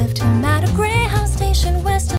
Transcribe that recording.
left him out of grace.